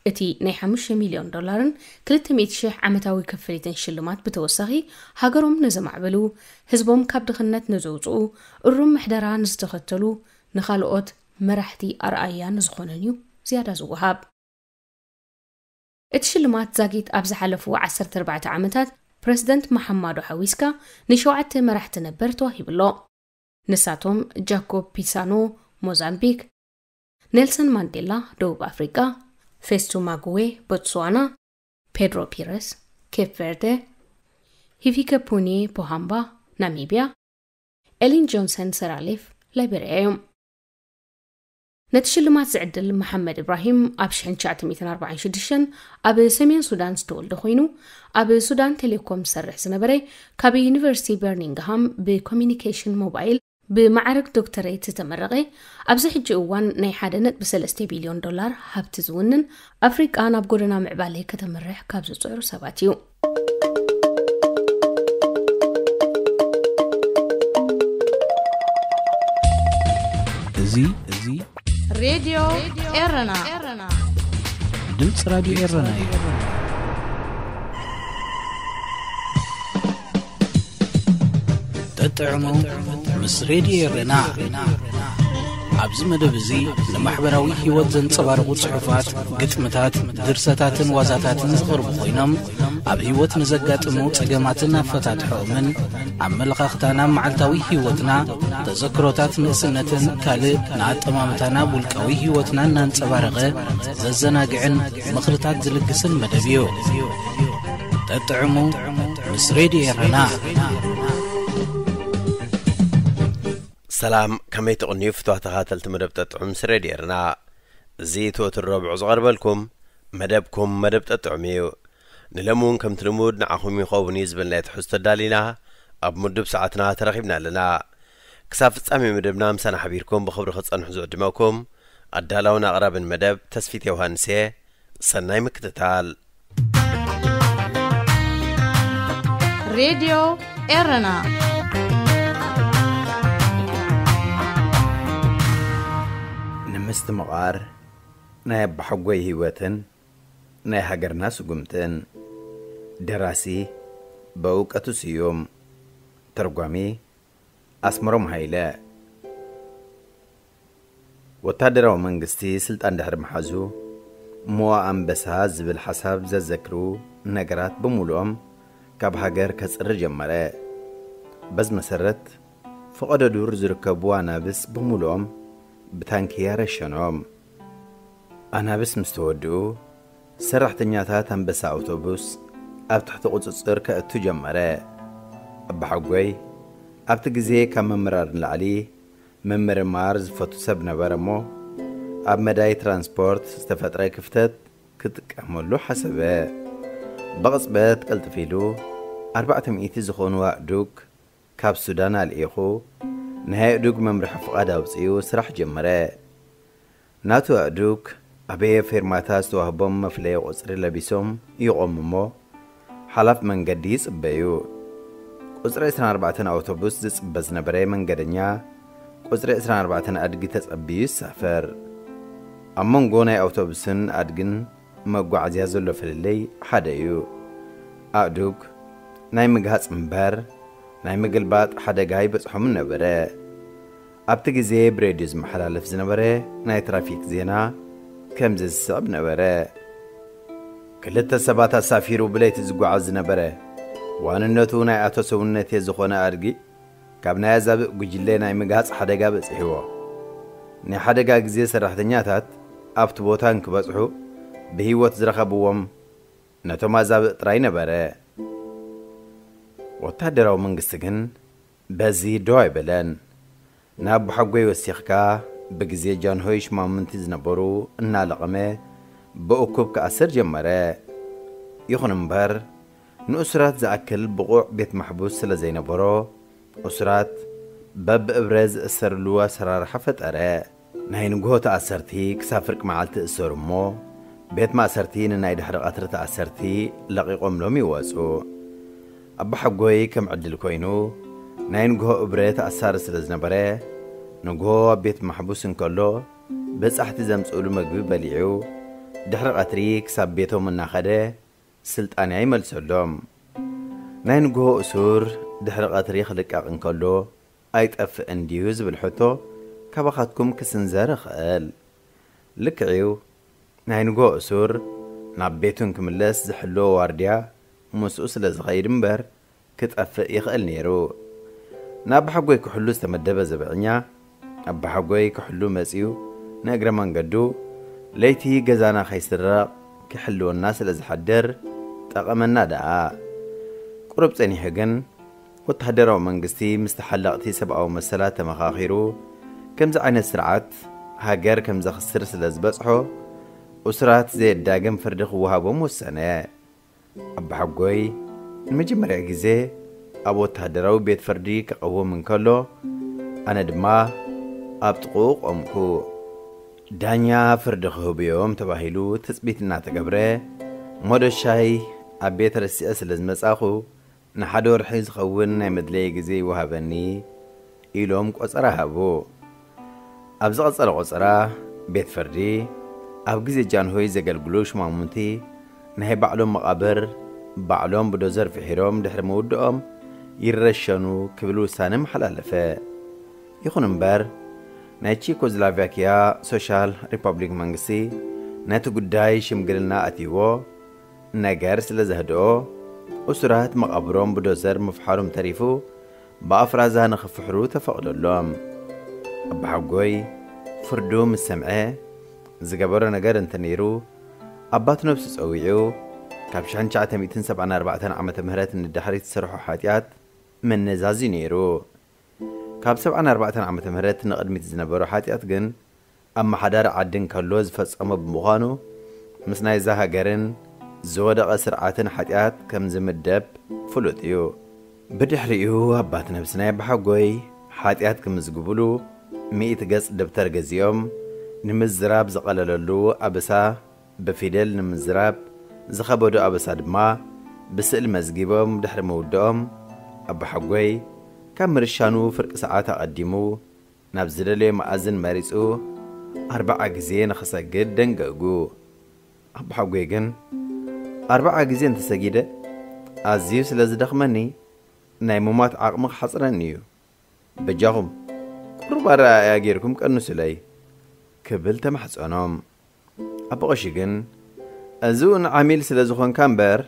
እቲ ናይ 5 ሚልዮን ዶላርን 200,000 ዓመታዊ ከፈሊትን ሽልማት ብተወሳኺ ሃገሮም ንዘማዕበሉ ህዝቦም ካብ ድኽነት ንዘውፅኡ እሩም ምሕደራ ንዝተኸተሉ ንኻልኦት መራሕቲ ኣርኣያ ንዝኾነን እዩ ዝያዳ ዝወሃብ እቲ ሽልማት ዛጊት ኣብ ዝሓለፉ 14 ዓመታት ፕረዚደንት መሓማዶ ሓዊስካ ንሸውዓተ መራሕቲ ነበር ተዋሂብሎ ንሳቶም ጃኮብ ፒሳኖ ሞዛምቢክ ኔልሰን ማንዴላ ደቡብ ኣፍሪቃ Festus Mague, Botswana, Pedro Pires, Cape Verde, Hivika Puni Pohamba, Namibia, ኤሊን ጆንሰን ሰራሊፍ ላይቤርያ እዮም ነቲ ሽልማት ዝዕድል መሓመድ እብራሂም ኣብ 1946 ኣብ ሰሜን ሱዳን ዝተወልደ ኮይኑ ኣብ ሱዳን ቴሌኮም ዝሰርሕ ዝነበረ ካብ ዩኒቨርሲቲ በርኒንግሃም ብኮሚኒኬሽን ሞባይል ብማዕርግ ዶክተሬት ዝተመረቐ ኣብዚ ሕጂ እዋን ናይ ሓደ ነጥቢ ሰለስተ ቢልዮን ዶላር ሃብቲ ዝውንን ኣፍሪቃ ናብ ጎደና ምዕባለይ ከተመርሕ ካብ ዝፅዕሩ ሰባት እዩ እዚ እዚ ሬድዮ ኤረና ድምፂ ራድዮ ኤረና እዩ ተጥዕሞ ምስ ሬድዮ ርና ኣብዚ መደብ እዙ ንማሕበራዊ ህይወት ዘንጸባርቑ ጽሑፋት ግጥምታት ድርሰታትን ዋዛታትን ዝቕርቡ ኮይኖም ኣብ ህይወት ንዘጋጥሙ ጸገማትን ኣፈታትሖኦምን ኣመለኻኽታና መዓልታዊ ህይወትና ተዘክሮታት ንእስነትን ካልእ ንኣጠማምታና ውልቃዊ ህይወትና እናንጸባረቐ ዘዘናግዕን ምኽርታት ዝልግስን መደብ እዩ ተጥዕሙ ምስ ሬድዮ ርና ሰላም ከመይ ትቕንዩ ፍትዋት ተኻተልቲ መደብ ጠጥዑም ስሬድ የርና እዚ ትወት ረብዑ ዝቐርበልኩም መደብኩም መደብ ጠጥዑም እዩ ንሎሚ እውን ከምቲ ልሙድ ንዓኹም ይኸውን እዩ ዝብል ናይ ትሕዝቶ ዳሊና ኣብ ምድብ ሰዓትና ተረኺብና ኣለና ክሳብ ፍጻሜ መደብና ምሳና ሓቢርኩም ብኽብሪ ክጸንሑ ዝዕድመኩም ኣዳላውን ኣቕራብን መደብ ተስፊት ዮሃንስ እየ ሰናይ ምክትታል ሬድዮ ኤረና ምስትምቓር ናይ ኣባሓጎይ ህይወትን ናይ ሃገርና ስጉምትን ደራሲ በእውቀቱ ስዩም ተርጓሚ ኣስመሮም ሃይለ ወታደራዊ መንግስቲ ስልጣን ድሕሪ መሓዙ ሞዋ ኣንበሳ ዝብል ሓሳብ ዘዘክሩ ነገራት ብምሉኦም ካብ ሃገር ከፅሪ ጀመረ በዚ መሰረት ፍቐደ ዱር ዝርከቡ ኣናብስ ብምሉኦም بتانكيارە شەنۆم ئەنا بسم ستۆدو سەرەحتەنیاتاتەن بەسا ئۆتۆبوس ئەب تحتە قوچەسەر کە ئەتو جەمەرە بەحەگوێی ئەبتە گزێ کە مەمرارن لەعلی مەمر مارز فەتوسەب نەبەرەمۆ ئەب مەدای ترانسپۆرت ستەفەترای کفتت كتكملو حسبه بغصبات التفيلو أربعة مئتي زخون دوك كاب سودان الإيخو ንናይ ኣእዱግ መምርሒ ፍቓድ ኣውፅኡ ስራሕ ጀመረ ናቱ ኣእዱግ ኣበየ ፌርማታ ዝተዋህቦም መፍለየ ቁፅሪ ለቢሶም ይቖሙ እሞ ሓላፍ መንገዲ ይጽበዩ ቁፅሪ 24 ኣውቶቡስ ዝጽበ ዝነበረ መንገደኛ ቁፅሪ 24 ኣድጊ ተጸቢዩ ይሳፈር ኣብ መንጎ ናይ ኣውቶቡስን ኣድግን መጓዓዝያ ዘሎ ፍልለይ ሓደ እዩ ኣእዱግ ናይ ምግሃፅ እምበር ናይ ምግልባጥ ሓደጋ ይበፅሖም ነበረ ኣብቲ ግዜ ብሬድዮ ዝመሓላለፍ ዝነበረ ናይ ትራፊክ ዜና ከምዚ ዝስዕብ ነበረ ክልተ ሰባት ኣሳፊሩ ብለይቲ ዝጓዓዝ ዝነበረ ዋንነቱ ናይ ኣቶ ሰውነት ዝኾነ ኣድጊ ካብ ናይ ኣዛብእ ጉጅለ ናይ ምግሃፅ ሓደጋ በፂሕዎ ናይ ሓደጋ ግዜ ሰራሕተኛታት ኣብቲ ቦታ ንክበፅሑ ብህይወት ዝረኸብዎም ነቶም ኣዛብእ ጥራይ ነበረ ወታደራዊ መንግስቲ ግን በዚ ዶ ኣይበለን ናብ ብሓጎይ ወሲኽካ ብግዜ ጃንሆይ ሽማምንቲ ዝነበሩ እናለቐመ ብእኩብ ክኣስር ጀመረ ይኹን እምበር ንእስራት ዝኣክል ብቑዕ ቤት ማሕቡስ ስለ ዘይነበሮ እስራት በብእብረ ዝእሰሩሉ ኣሰራርሓ ፈጠረ ናይ ንግሆ ተኣሰርቲ ክሳብ ፍርቂ መዓልቲ እሰሩ እሞ ቤት ማእሰርቲ ንናይ ድሕሪ ቐትሪ ተኣሰርቲ ለቒቖምሎም ይወፁ أبحق غوي كم عدل كوينو ناين غو أبريت أسار سلزنا بره نغو بيت محبوس كلو بس أحتي زمس أولو مقبي بليعو دحر قطريك ساب بيتو من ناخده سلت أنا عمل سلوم ناين غو أسور دحر قطري خلق آن كلو أيت أف أنديوز بالحطو كبخاتكم كسنزار خال لك عيو ناين غو أسور ناب بيتو نكملس زحلو وارديا ምስኡ ስለ ዝኸይድ እምበር ክጠፍእ ይኽእል ነይሩ ናብ ብሓጎይ ክሕሉ ዝተመደበ ዘብዕኛ ኣብ ብሓጎይ ክሕሉ መጺኡ ንእግረ መንገዱ ለይቲ ገዛና ኸይስረቕ ክሕልወና ስለ ዝሓድር ጠቐመና ደኣ ቁሩብ ጸኒሑ ግን ወተሃደራዊ መንግስቲ ምስ ተሓለቕቲ ሰብኣዊ መሰላት ተመኻኺሩ ከምዚ ዓይነት ስርዓት ሃገር ከም ዘኽስር ስለ ዝበጽሖ እስራት ዘየዳግም ፍርዲ ክወሃቦም ወሰነ ኣባሓጎይ ንመጀመርያ ግዜ ኣብ ወተሃደራዊ ቤት ፍርዲ ክቐውም እንከሎ ኣነ ድማ ኣብ ጥቕኡ ቆምኩ ዳኛ ፍርዲ ክህብዮም ተባሂሉ ትፅቢት እናተገብረ ሞደሻይ ኣብ ቤት ረሲአ ስለ ዝመጻኹ ንሓደ ወርሒ ዝኸውን ናይ መድለይ ግዜ ይወሃበኒ ኢሎም ቈፀራ ሃቡ ኣብዚ ቐፀረ ቈፀራ ቤት ፍርዲ ኣብ ግዜ ጃንሆይ ዘገልግሉ ሽማሙንቲ نهي بعلوم مقابر بعلوم بدوزر في حيروم دحر مودوهم يرشانو كبلو سانم حلال فا يخون مبار نهيشي كوزلافياكيا سوشال ريبوبليك مانغسي نهيتو قداي شمقرلنا اتيوو نهيجار سلزهدو وسرهات مقابروم بدوزر مفحارم تريفو بافرازها نخف حرو تفقدو اللوم أبحاو قوي فردو مسمعي زقابورا نقار انتنيرو ኣባት ነብሲ ፀዊዑ ካብ 1974 ዓ ም ንድሕሪት ዝሰርሑ ሓጢኣት መነዛዚ ነይሩ ካብ 74 ዓ ም ንቕድሚት ዝነበሩ ሓጢኣት ግን ኣመሓዳሪ ዓድን ከሎ ዝፈጸሞ ብምዃኑ ምስ ናይዛ ሃገርን ዝወደቐ ስርዓትን ሓጢኣት ከም ዝምደብ ፍሉጥ እዩ ብድሕሪኡ ኣባት ነብሲ ናይ ባሓጎይ ሓጢኣት ክምዝግብሉ 100 ገጽ ደብተር ገዚኦም ንምዝራብ ዝቐለለሉ ኣበሳ ብፊደል ንምዝራብ ዝኸበዶ ኣበሳ ድማ ብስእሊ መዝጊቦም ድሕሪ ምውድኦም ኣቦሓጎይ ካብ ምርሻኑ ፍርቂ ሰዓት ኣቐዲሙ ናብ ዝደለዮ መኣዝን መሪፁ ኣርባዓ ግዜ ንኽሰግድ ደንገጉ ኣቦሓጎይ ግን ኣርባዓ ግዜ እንተሰጊደ ኣዝዩ ስለ ዝደኽመኒ ናይ ሙማት ዓቕሚ ክሓፅረኒ እዩ በጃኹም ቁሩብ ኣረኣያ ጌርኩም ቀንሱለይ ክብል ተማሕፀኖም أبغشيغن أزون عميل سلازوخن كامبر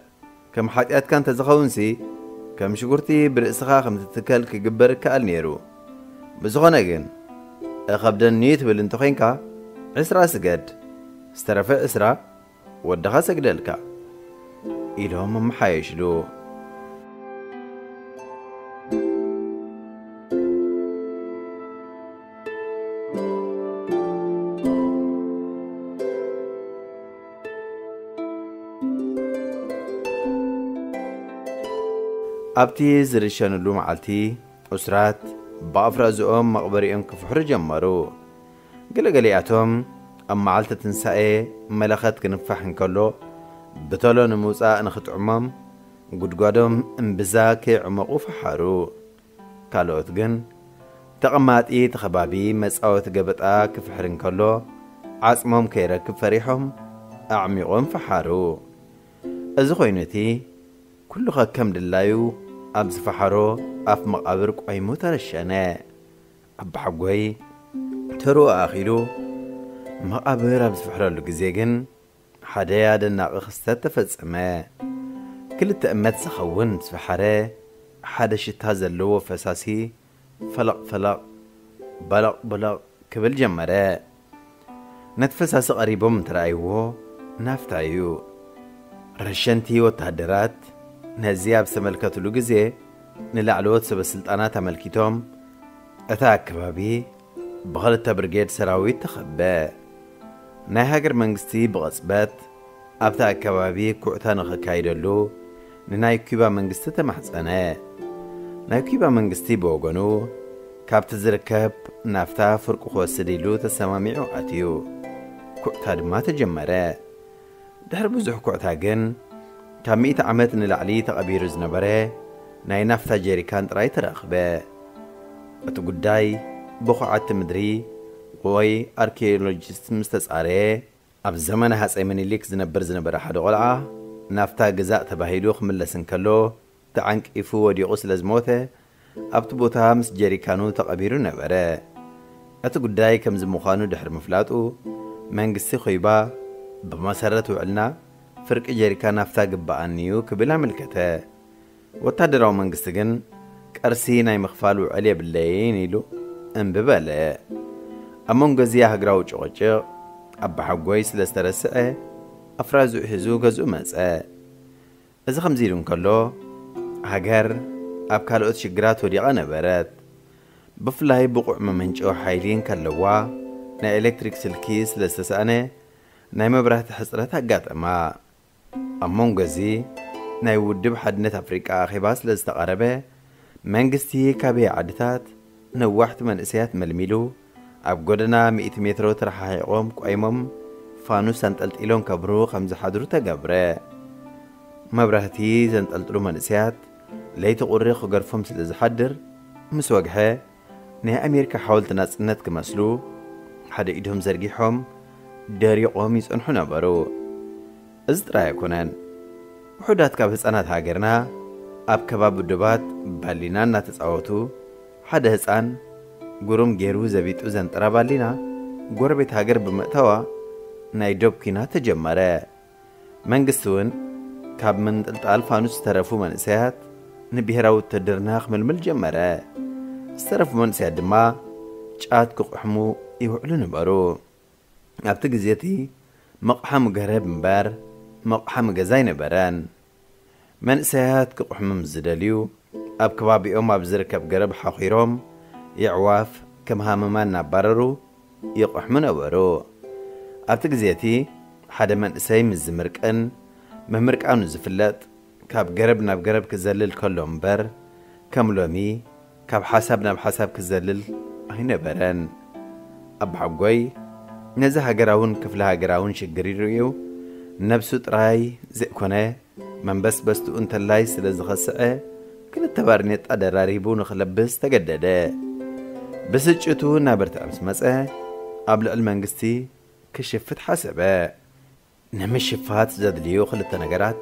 كم حاتيات كانت زخونسي كم شكرتي برئسخا خم تتكال كقبر كالنيرو نيرو بزخون أغن أخبدن نيت بلنتوخينكا عسرا سقد استرفع عسرا ودخا سجدالكا إلهم محايش لو ኣብቲ ዝርሸንሉ መዓልቲ ዑስራት ብኣፍራዚኦም መቕበሪኦም ክፍሕሩ ጀመሩ ገለገሊኣቶም ኣብ መዓልቲ ትንሳኤ መለኸት ክንፋሕ እንከሎ ብተሎ ንምውፃእ ንኽጥዕሞም ጉድጓዶም እምብዛ ከይዕመቑ ፈሓሩ ካልኦት ግን ተቐማጢ እቲ ኸባቢ መጻወቲ ገበጣ ክፍሕር እንከሎ ዓጽሞም ከይረክብ ፈሪሖም ኣዕሚቖም ፈሓሩ እዚ ኾይኑ እቲ ኵሉ ኸ ከም ድላዩ أب فحرو أف مقابر قوي مترشانة أب حقوي ترو آخيلو مقابر أب فحرو لقزيقن حدا يادا ناقخستا أما كل التأمات سخون زفحرة حدا شتا زلو فساسي فلق فلق بلق بلق كبل جمرة نتفس هاسو قريبو من ترايوو نافتايو رشنتي وتهدرات نهزياب سملكتلو جزي نلعلوت سبسلطانات أملكيتهم أتا أكبابي بغلطة برجيد سراويت تخبى ናይ ሃገር መንግስቲ ብቐፅበት ኣብቲ ኣከባቢ ኩዕታ ንኽካይደሉ ንናይ ኩባ መንግስቲ ተማሕፀነ ናይ ኩባ መንግስቲ ብወገኑ ካብቲ ዝርከብ ናፍታ ፍርቂ ክወስድ ኢሉ ተሰማሚዑ ኣትዩ ኩዕታ ድማ ተጀመረ ድሕሪ ብዙሕ ኩዕታ ግን كمية عمت نلعلي تقبير زنبره ناي نفتا جيريكان تراي ترخبه أتو قداي عدت مدري وي أركيولوجيست مستسعره أب زمن ايمن الليك زنبر زنبر حد غلعة نفتا قزاء تباهيدو خملسن كلو تعنك إفو غسل سلزموته أبت بوتا مس جيريكانو تقبيرو نبره أتو قداي كم زمخانو دحر مفلاتو منقسي خيبا بمسارة وعلنا ፍርቅ ጀሪካ ናፍታ ግባኣኒ እዩ ክብል ኣመልከተ ወታደራዊ መንግስቲ ግን ቀርሲ ናይ ምኽፋል ውዕል የብለይን ኢሉ እምብበለ ኣብ መንጎ እዚያ ሃገራዊ ጭቕጭቕ ኣባሓጎይ ስለ ዝተረስዐ ኣፍራዙኡ ሒዙ ገዝኡ መፀ እዚ ከምዚ ኢሉ እንከሎ ሃገር ኣብ ካልኦት ሽግራት ወዲቓ ነበረት ብፍላይ ብቑዕ መመንጮ ሓይሊን ከለዋ ናይ ኤሌክትሪክ ስልኪ ስለ ዝተሰኣነ ናይ መብራህቲ ሕፅረት ኣጋጠማ ኣብ መንጎ እዚ ናይ ውድብ ሓድነት ኣፍሪቃ ኼባ ስለ ዝተቐረበ መንግስቲ ካበይ ዓድታት ነዋሕቲ መንእሰያት መልሚሉ ኣብ ጎደና 100 ሜትሮ ተረሓሒቖም ቆይሞም ፋኑስ ዘንጠልጢሎም ከብሩ ከም ዝሓድሩ ተገብረ መብራህቲ ዘንጠልጥሉ መንእሰያት ለይቲ ቁሪ ክገርፎም ስለ ዝሓድር ምስ ወግሐ ናይ ኣሜሪካ ሓወልቲ ናጽነት ክመስሉ ሓደ ኢዶም ዘርጊሖም ደሪቖም ይጸንሑ ነበሩ ዝጥራይ ኣይኮነን ውሑዳት ካብ ህፃናት ሃገርና ኣብ ከባቢ ዱባት ባሊና እናተፃወቱ ሓደ ህፃን ጉሩም ገይሩ ዘቢጡ ዘንጥራ ባሊና ጎረቤት ሃገር ብምእተዋ ናይ ዶብ ኩናት ተጀመረ መንግስቲ እውን ካብ ምንጥልጣል ፋኑስ ዝተረፉ መንእሰያት ንብሔራዊ ውትድርና ክምልምል ጀመረ ዝተረፉ መንእሰያት ድማ ጫት ክቑሕሙ ይውዕሉ ነበሩ ኣብቲ ግዜ እቲ መቕሓሙ ገረብ እምበር مقحم زینە بران من سەهات کە قحمم زدەلی و ئەب کبابی ئەوما بزرکە بگەرە بە حەقیرۆم یعواف کەم هامەمان نابارەر و یقحمنەوەرۆ ئەتە من حەدەمەن ئسەی مزمرکەن مەمرک ئەو كاب کاب گەرب نابگەرب کە زەلل کەلۆمبەر کەملۆمی كاب حەساب نابحەساب کە زەلل هینە بران اب حەگوۆی نەزە هەگەراون کەفلە هەگەراون شگریڕێ و نفسو تراي زيكوني من بس بس تو انت اللاي سلز غسعي كل التبارنيت قدر راريبو نخلبس تقدد بس اتشتو نابرت امس مسعي قبل المنقستي كشفت نمشي فات زاد ليو خلت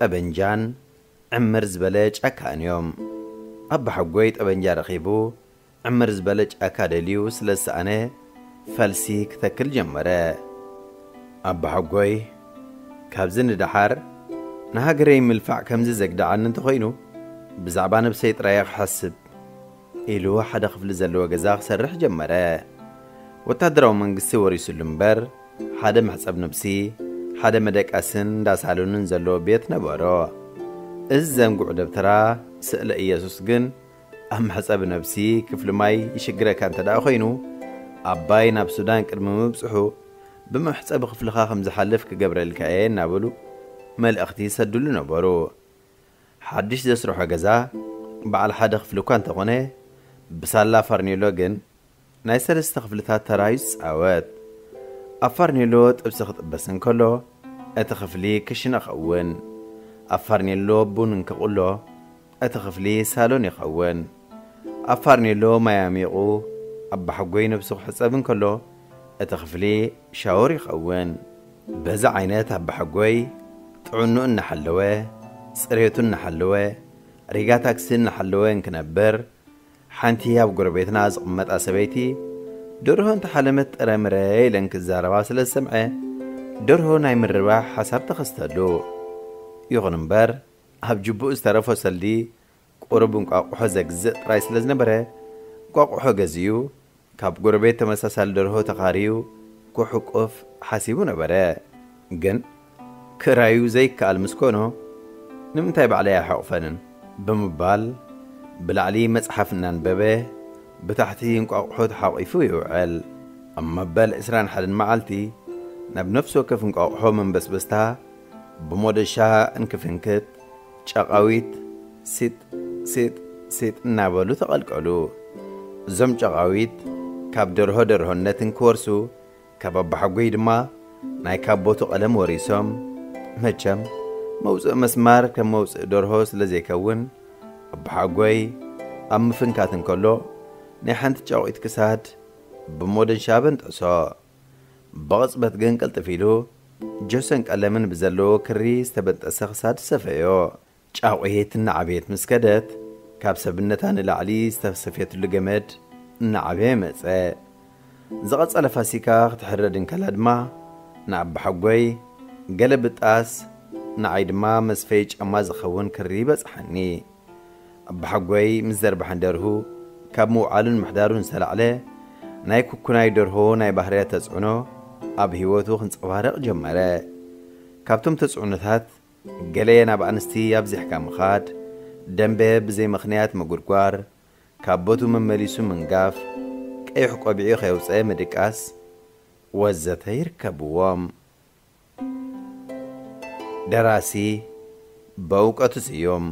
تابن جان عمر زبلج اكان يوم اب حقوي تابنجان رخيبو عمر زبلج اكادليو سلسانه فالسيك تكل جمره اب حقوي كابزن دحر نها قري ملفع كم زك دعان انت خينو بزعبان بسيط رايق حسب إلو حدا خفل زلو غزاخ سرح جمرة وتدرو من قصي وريس المبر حدا محسب نبسي حدا مدك أسن داسالون نزلو بيت نبارو إزم قعد بترا سأل إياسوس جن أم حسب نبسي كفل ماي يشقرا كانت دا خينو أباي ناب سودان كرم مبسحو بمحصب خفلخا خمز حلف كجبر الكعين نابلو مال اختي سدلو نبرو حدش دسرو حجزا بعل حد خفلو كان تغني بسالا فرنيلوغن نايسر استخفلتا ترايس اوات افرنيلو تبسخت بسن كلو اتخفلي كشن اخوان افرنيلو بون انكقولو اتخفلي سالون يخوان افرنيلو ميامي او اب حقوين بسخ حسابن كلو اتغفلي شعوري قوان بازع عيناتها بحقوي طعنو إن حلواه سريتو إن حلواه ريقاتك سن حلوان كنبر حانتي هاب قربيتنا از قمت أسبيتي درهو انت حلمت رمري لنك الزاربا سلسمعه درهو نايم الرباح حساب تخستلو يغنم بر هاب جبو استرفو سلي قربون قاقوحو زقزق راي سلزنبره قاقوحو قزيو ካብ ጎረቤት ተመሳሳሊ ደርሆ ተኻርዩ ክሕቆፍ ሓሲቡ ነበረ ግን ክራዩ ዘይከኣል ምስ ኮኖ ንምንታይ ባዕለይ ኣይሓቑፈንን ብምባል ብላዕሊ መፅሓፍ እናንበበ ብታሕቲ እንቋቑሖ ተሓቒፉ ይውዕል ኣብ መበል 21 መዓልቲ ናብ ነፍሲ ወከፍ እንቋቑሖ መንበስበስታ ብሞደሻ እንክፍንክት ጨቓዊት ሲጥ ሲጥ ሲጥ እናበሉ ተቐልቀሉ እዞም ጨቓዊት ካብ ደርሆ ደርሆነትን ክወርሱ ካብ ኣባሓጐይ ድማ ናይ ካቦቱ ቐለም ወሪሶም መቸም መውፅእ መስማር ከም መውፅእ ደርሆ ስለ ዘይከውን ኣባሓጐይ ኣብ ምፍንካት እንከሎ ናይ ሓንቲ ጫቑኢት ክሳድ ብሞደን ሻበን ጥዕሶ ብቕጽበት ግን ቅልጥፍ ኢሉ ጆሰን ቀለምን ብዘለዎ ክሪ ዝተበጠሰ ክሳድ ዝሰፈዮ ጫቑየትን እናዓብየት ምስ ከደት ካብ ሰብነታ ንላዕሊ ዝተሰፍየትሉ ገመድ እናዓበየ መፀ ዝቐጸለ ፋሲካ ክትሕረድ እንከላ ድማ ንኣባሓጐይ ገለ ብጣስ ንዓይ ድማ መስፈይ ጫማ ዝኸውን ክሪ በጽሐኒ ኣባሓጐይ ምስ ዘርባሐን ደርሁ ካብ ምውዓሉን ምሕዳሩን ዝተላዕለ ናይ ኩኩናይ ደርሆ ናይ ባህርያ ተጽዕኖ ኣብ ህይወቱ ክንጸባርቕ ጀመረ ካብቶም ተጽዕኖታት ገለ ናብ ኣንስቲ ኣብዚሕካ ምኻድ ደንበ ብዘይ ምኽንያት መጉድጓር ካቦቱ መመሊሱ ምንጋፍ ቀይሕ ቆቢዑ ኸይውፅአ ምድቃስ ወዘተ ይርከብዎም ደራሲ በእውቀቱ ጽዮም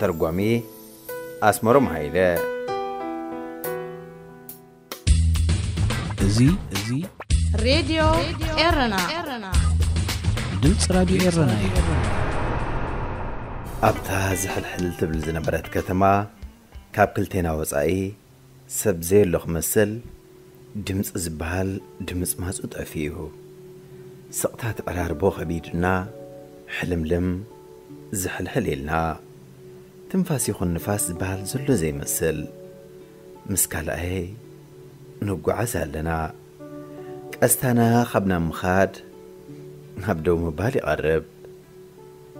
ተርጓሚ ኣስመሮም ሃይለ እዚ እዚ ሬድዮ ኤረና ድምፂ ራድዮ ኤረና እዩ ኣብታ ዝሕልሕል ትብል ዝነበረት ከተማ كاب كلتينا وصائي سب زي اللوخ مسل دمس ازبال دمس ماس اطعفيهو سقطات قرار بوخ بيدنا حلم لم زحل حليلنا تنفاس يخون نفاس زبال زلو زي مسل مسكال اي نقو عزالنا كأستانا خبنا مخاد نبدو مبالي قرب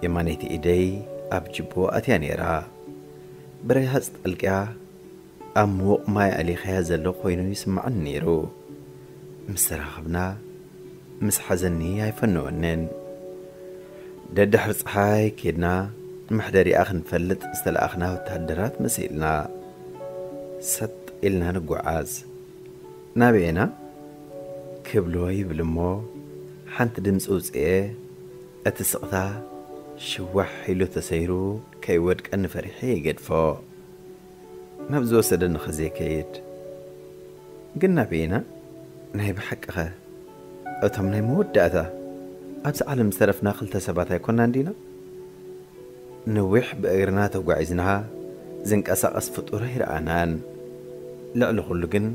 يمانيتي ايدي أبجبو أتيانيرا را بريهست القاع أم وق ما ألي خياز اللوق وينو يسمع النيرو مسترخبنا مس حزني هاي فنونن داد حرص هاي كيدنا محدري فلت استل استلأخنا وتهدرات مسيلنا ሰጥ ኢልና ንጓዓዝ ናበኤና ክብልዎ ይብል እሞ ሓንቲ ድምፂ ውፅአ እቲ ስቕታ شوح حلو تسيرو كي ودك أن فرحي قد فو ما بزو سدن خزي كيد قلنا بينا نهي بحق أخي أو تم نهي مود دا ذا أبس عالم سرف ناقل تسبات يكون ناندينا نوح بأغرنا توقع إزنها زنك أساق أسفت أرهير آنان لألو خلقن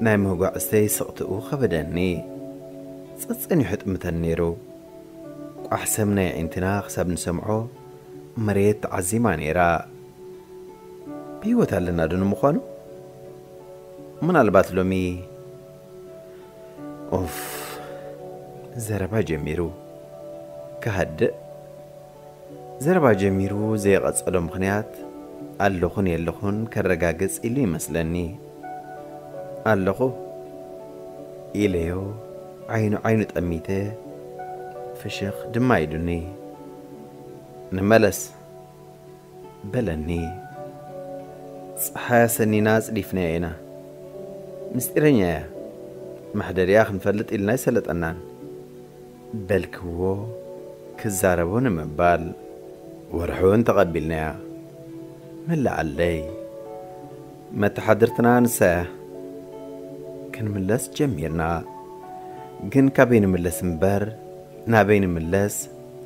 نهي موقع أستي سقط أخي بداني سأسقن يحط متنيرو ኣሕሰም ናይ ዒንትና ክሳብ ንሰምዖ መሬት ተዓዚማ ነይራ ብሂወት ኣለና ዶ ንምዃኑ ምናልባት ሎሚ ኦፍ ዘረባ ጀሚሩ ካሃድእ ዘረባ ጀሚሩ ዘይቐጸሎ ምኽንያት ኣለኹን የለኹን ከረጋግጽ ኢሉ ይመስለኒ ኣለኹ ኢለዮ ዓይኑ ዓይኑ ጠሚተ فشخ دمايدني نملس بلني صحايا سني ناس ليفنا عينا مستيرنيا يا محدر ياخ نفلت إلنا سلت أنان بلكو كزاربون من بال ورحون تقبلنا ملا علي ما تحدرتنا نسا كن ملس جميرنا جن كابين ملس مبر من ናበይ ንምለስ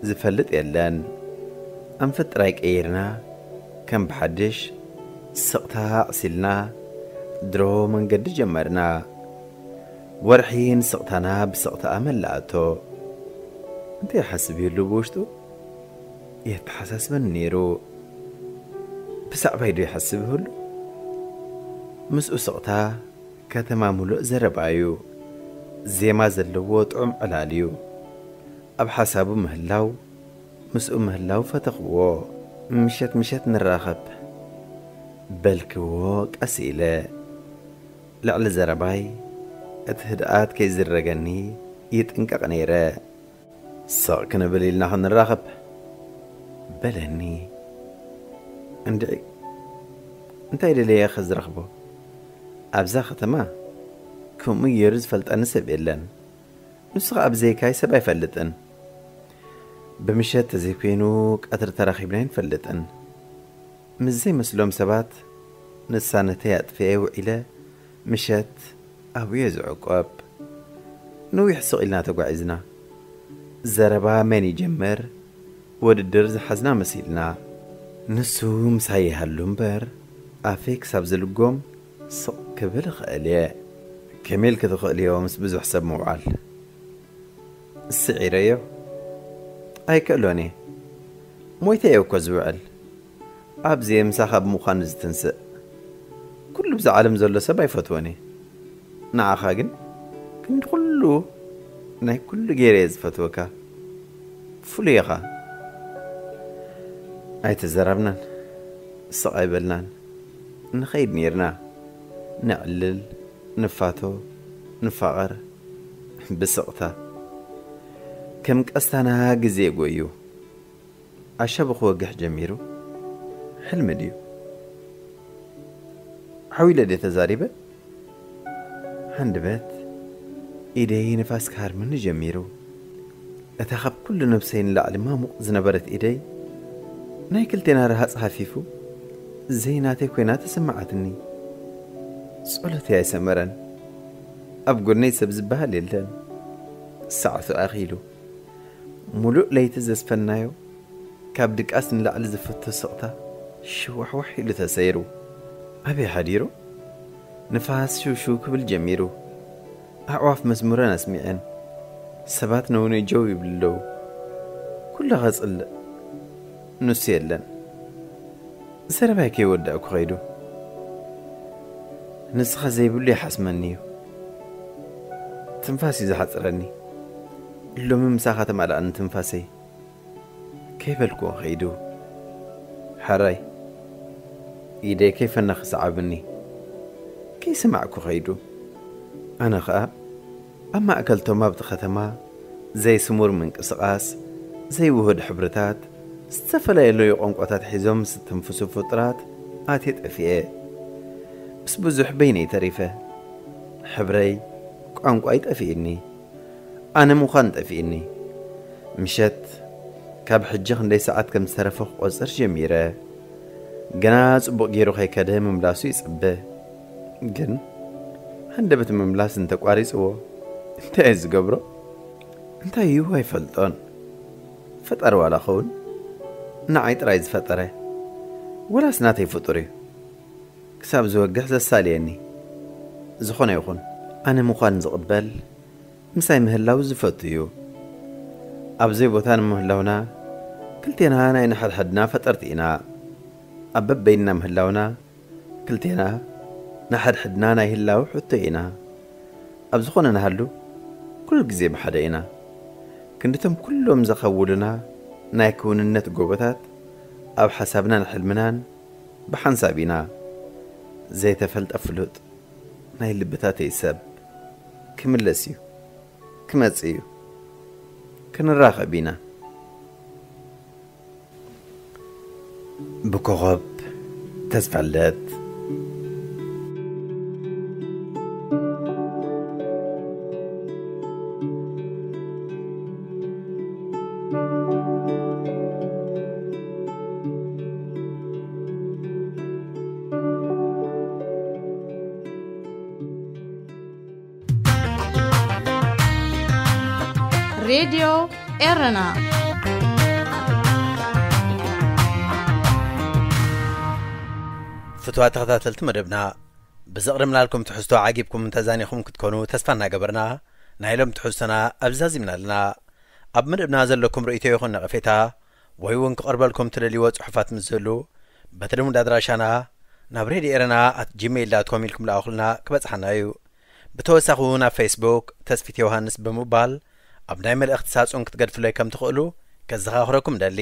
ዝፈልጥ የለን ኣንፈት ጥራይ ቀይርና ከም ብሓድሽ ስቕታ ኣቕሲልና ድሮ መንገዲ ጀመርና ወርሒ ንስቕታና ብስቕታኣ መላእቶ እንታይ ሓስብ ይህሉ ብውሽጡ የተሓሳስበን ነይሩ ብሳዕባይ ዶ ይሓስብ ይህሉ ምስኡ ስቕታ ከተማ ሙሉእ ዘረባ እዩ ዜማ ዘለዎ ጥዑም ዕላል እዩ اب حساب مهلاو مس مهلاو فتقو مشات مشت نراخب بلك ووك اسئلة لعل زرباي اتهدات كي زرقني يتنقق نيرا ساكن بليل نحن نراخب بلني عندي انت الى لي اخذ رخبو ابزا ختما كم يرز فلت انس بيلن نسخ ابزيكاي سباي فلتن ብምሸት እቲ ኮይኑ ቀትሪ ተራኺብና ይንፈልጥን ምስዘይመስሎም ሰባት ንሳነተይ ኣጥፍአ ውዒለ ምሸት ኣብዮ ዝዕቆብ ንዊሕ ስቕ ኢልና ተጓዒዝና ዘረባ መን ይጀምር ውድድር ዝሓዝና መሲልና ንሱ ምሳይ ይሃሉ እምበር ኣፈይ ክሳብ ዝልጎም ስቕ ክብል እኽእል እየ ከመይል ክትኽእል እዮ ምስ ብዙሕ ሰብ ምውዓል ስዒረዮ هيكلوني مويتيو كزوعل ኣብዘ ምሳኻ ብምዃን ዝተንስእ ኩሉ ብዛ ዓለም ዘሎ ሰብ ኣይፈትወኒ ንዓኻ ግን ክንዲ ኩሉ ናይ ኩሉ ገይረ እየ ዝፈትወካ ፍሉይ ኢኻ ኣይተዘረብናን ስቕ ኣይበልናን ንኸይድ ነርና ንዕልል ንፋቶ ንፋቐር ብስቕታ كم ئەستانەها غزي غويو اشب خو بخۆ جميرو حلم ديو حويله دي تزاريبه دێتە بيت ايدي نفاس كار من جميرو أتخب كل نفسين لعلم ما زنبرت إيدي نايكل تنارها صحفيفو زي كوينات سمعتني سؤلت يا سمرن أبقر نيسب زبها ليلتان ساعة أخيلو ملوء ليت زسفنايو كاب دكاس نلعل زفت السقطة شوح وحي لتسيرو أبي حديرو نفاس شو شو كبل جميرو أعواف مزمورة نسميعن سبات نوني جوي بلو كل غاز قل نسي اللن سر باكي ودا أكو غيدو نسخة زي بلي حاسمانيو تنفاسي زحط رني لوم مساخات مال ان تنفسي كيف الكو غيدو حري ايدي كيف النخ صعبني كي سمعكو غيدو انا خا اما اكلتو ما بتختما زي سمور من قصقاس زي وهد حبرتات استفلا يلو يقنقوتات حزوم ستنفسو فطرات اتي طفيه بس بزح بيني تريفه حبري قنقو اي طفيني أنا مخند أفيني مشت كاب حجخن ليس ساعات كم سرفخ قصر جميرة جناز بقيرو خي كده مملاسو يسبه جن هنده بت مملاس انت قاريس هو انت عز قبرو انت ايوه هاي فلطان فتر ولا خون نعيت رايز فتره ولا سناتي فطري كساب زوجه زساليني زخون يخون انا مخان زقبل مسای مهلاو زفتیو. ابزی بوتان مهلاونا کلتینا هانا این حد حد نافترت اینا. آب بین نمهلاونا کلتینا نحد حد نانا هلاو حتی اینا. آب زخون نهلو کل جزیم حد اینا. کندتم کلهم زخوولنا نیکون النت جوبتات. آب حسابنا نحلمنان بحنسابینا. زیت فلت افلود نهی لبتاتی سب. كمل لسيو كمات ايو كن راخ بينا بكغب تسفلت راديو إرنا فتوى ተኸታተልቲ መደብና ብዝቕሪ ምናልኩም ትሕዝቶ ዓጊብኩም እንተዛኒኹም ክትኮኑ ተስፋ እናገበርና ናይ ሎም ትሕዝቶና ኣብዛዚምና ኣለና ኣብ መደብና ዘለኩም ርእቶ ይኹን ነቐፌታ ወይ እውን ክቐርበልኩም ትደልይዎ ጽሑፋት ምስ ዘሉ በቲ ድሙድ ኣድራሻና ናብ ሬድዮ ኤረና ኣት ጂሜይል ዳት ኮም ኢልኩም ለኣኹልና ክበጽሓና እዩ ብተወሳኺ እውን ኣብ ፌስቡክ ተስፊት ዮሃንስ ብምባል ኣብ ናይ መልእኽቲ ሳጹን ክትገድፍለይ ከም ትኽእሉ ከዘኻኽረኩም ደሊ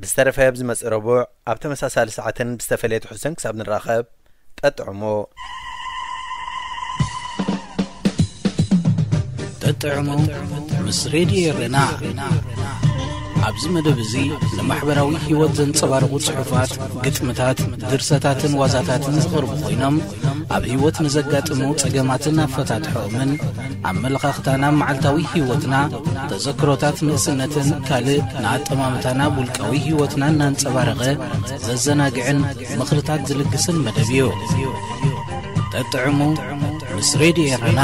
ብዝተረፈ ብዝመፅእ ረቡዕ ኣብ ተመሳሳሊ ሰዓትን ብዝተፈለየ ትሕዝቶን ክሳብ ንራኸብ ጠጥዕሙ ጠጥዕሙ ምስ ሬድዮ ርና ኣብዚ መደብ እዙ ንማሕበራዊ ህይወት ዘንጸባርቑ ጽሑፋት ግጥምታት ድርሰታትን ዋዛታትን ዝቕርቡ ኮይኖም ኣብ ህይወት ንዘጋጥሙ ጸገማትን ኣፈታትሖኦምን ኣመለኻኽታና መዓልታዊ ህይወትና ተዘክሮታት ንእስነትን ካልእ ንኣጠማምታና ውልቃዊ ህይወትና እናንጸባረቐ ዘዘናግዕን ምኽልታት ዝልግስን መደብ እዩ ተጥዕሙ ምስ ሬድዮ ኤረና